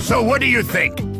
So what do you think?